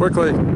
Quickly.